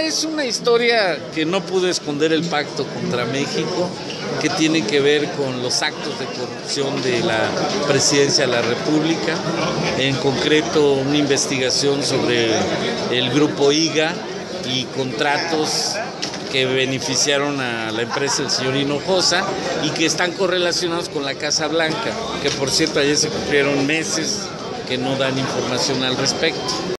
Es una historia que no pudo esconder el pacto contra México, que tiene que ver con los actos de corrupción de la presidencia de la República, en concreto una investigación sobre el grupo IGA y contratos que beneficiaron a la empresa del señor Hinojosa y que están correlacionados con la Casa Blanca, que por cierto ayer se cumplieron meses que no dan información al respecto.